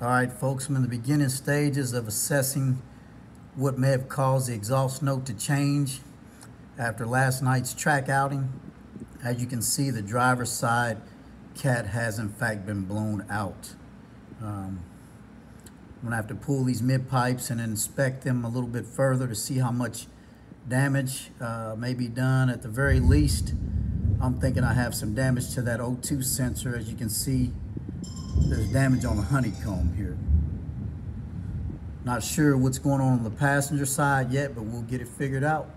All right, folks, I'm in the beginning stages of assessing what may have caused the exhaust note to change after last night's track outing. As you can see, the driver's side cat has in fact been blown out. Um, I'm gonna have to pull these mid pipes and inspect them a little bit further to see how much damage uh, may be done. At the very least, I'm thinking I have some damage to that O2 sensor. As you can see, there's damage on the honeycomb here. Not sure what's going on on the passenger side yet, but we'll get it figured out.